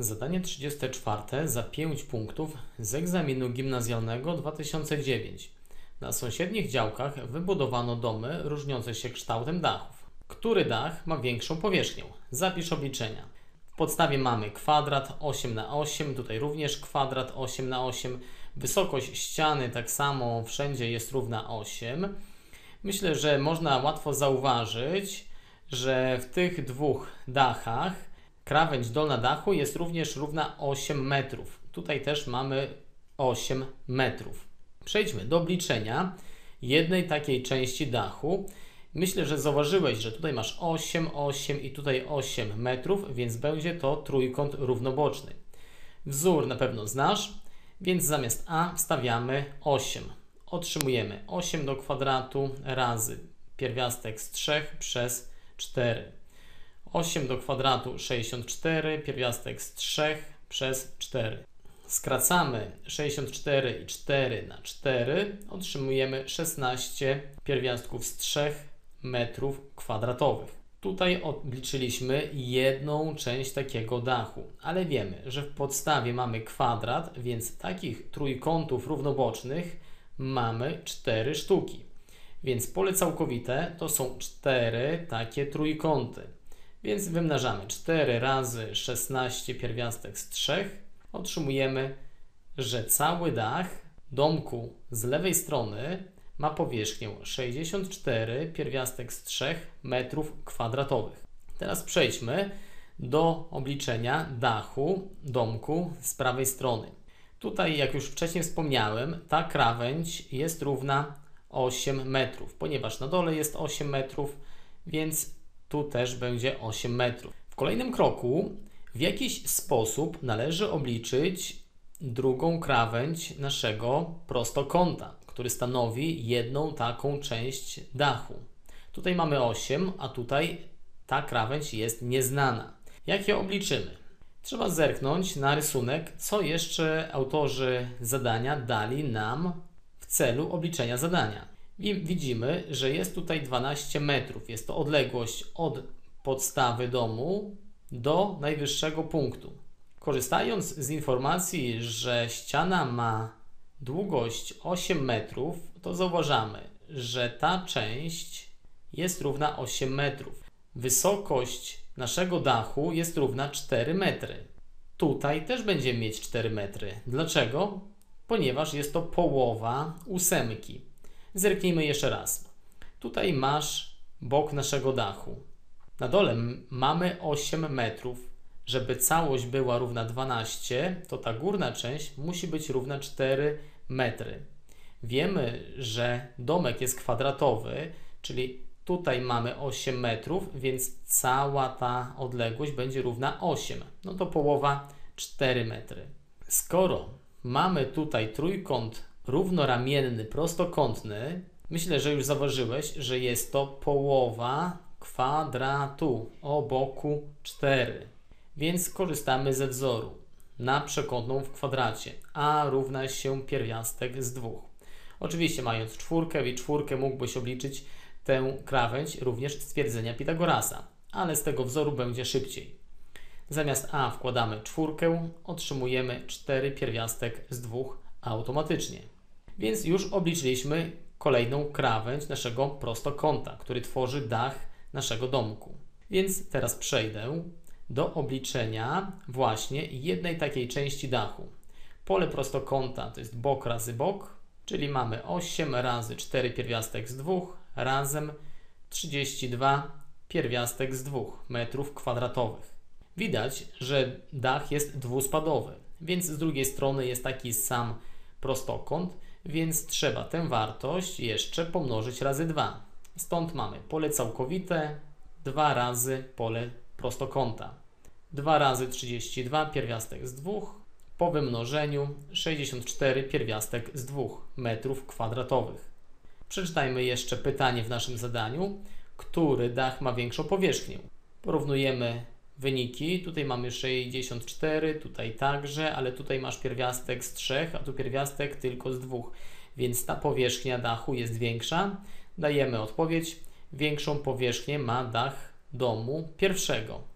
Zadanie 34 za 5 punktów z egzaminu gimnazjalnego 2009. Na sąsiednich działkach wybudowano domy różniące się kształtem dachów. Który dach ma większą powierzchnię? Zapisz obliczenia. W podstawie mamy kwadrat 8 na 8, tutaj również kwadrat 8 na 8. Wysokość ściany tak samo wszędzie jest równa 8. Myślę, że można łatwo zauważyć, że w tych dwóch dachach krawędź dolna dachu jest również równa 8 metrów. Tutaj też mamy 8 metrów. Przejdźmy do obliczenia jednej takiej części dachu. Myślę, że zauważyłeś, że tutaj masz 8, 8 i tutaj 8 metrów, więc będzie to trójkąt równoboczny. Wzór na pewno znasz, więc zamiast a wstawiamy 8. Otrzymujemy 8 do kwadratu razy pierwiastek z 3 przez 4. 8 do kwadratu 64, pierwiastek z 3 przez 4. Skracamy 64 i 4 na 4, otrzymujemy 16 pierwiastków z 3 metrów kwadratowych. Tutaj obliczyliśmy jedną część takiego dachu, ale wiemy, że w podstawie mamy kwadrat, więc takich trójkątów równobocznych mamy 4 sztuki. Więc pole całkowite to są 4 takie trójkąty. Więc wymnażamy 4 razy 16 pierwiastek z 3. Otrzymujemy, że cały dach domku z lewej strony ma powierzchnię 64 pierwiastek z 3 metrów kwadratowych. Teraz przejdźmy do obliczenia dachu domku z prawej strony. Tutaj, jak już wcześniej wspomniałem, ta krawędź jest równa 8 metrów, ponieważ na dole jest 8 metrów, więc tu też będzie 8 metrów. W kolejnym kroku w jakiś sposób należy obliczyć drugą krawędź naszego prostokąta, który stanowi jedną taką część dachu. Tutaj mamy 8, a tutaj ta krawędź jest nieznana. Jak je obliczymy? Trzeba zerknąć na rysunek, co jeszcze autorzy zadania dali nam w celu obliczenia zadania. I widzimy, że jest tutaj 12 metrów. Jest to odległość od podstawy domu do najwyższego punktu. Korzystając z informacji, że ściana ma długość 8 metrów, to zauważamy, że ta część jest równa 8 metrów. Wysokość naszego dachu jest równa 4 metry. Tutaj też będziemy mieć 4 metry. Dlaczego? Ponieważ jest to połowa ósemki. Zerknijmy jeszcze raz. Tutaj masz bok naszego dachu. Na dole mamy 8 metrów. Żeby całość była równa 12, to ta górna część musi być równa 4 metry. Wiemy, że domek jest kwadratowy, czyli tutaj mamy 8 metrów, więc cała ta odległość będzie równa 8. No to połowa 4 metry. Skoro mamy tutaj trójkąt równoramienny, prostokątny, myślę, że już zauważyłeś, że jest to połowa kwadratu o boku 4. Więc korzystamy ze wzoru na przekątną w kwadracie. a równa się pierwiastek z 2. Oczywiście mając czwórkę i czwórkę mógłbyś obliczyć tę krawędź również stwierdzenia Pitagorasa, ale z tego wzoru będzie szybciej. Zamiast a wkładamy czwórkę, otrzymujemy 4 pierwiastek z 2 automatycznie. Więc już obliczyliśmy kolejną krawędź naszego prostokąta, który tworzy dach naszego domku. Więc teraz przejdę do obliczenia właśnie jednej takiej części dachu. Pole prostokąta to jest bok razy bok, czyli mamy 8 razy 4 pierwiastek z 2 razem 32 pierwiastek z 2 metrów kwadratowych. Widać, że dach jest dwuspadowy, więc z drugiej strony jest taki sam prostokąt, więc trzeba tę wartość jeszcze pomnożyć razy 2. Stąd mamy pole całkowite 2 razy pole prostokąta. 2 razy 32 pierwiastek z 2 po wymnożeniu 64 pierwiastek z 2 metrów kwadratowych. Przeczytajmy jeszcze pytanie w naszym zadaniu. Który dach ma większą powierzchnię? Porównujemy wyniki. Tutaj mamy 64, tutaj także, ale tutaj masz pierwiastek z 3, a tu pierwiastek tylko z 2, więc ta powierzchnia dachu jest większa. Dajemy odpowiedź. Większą powierzchnię ma dach domu pierwszego.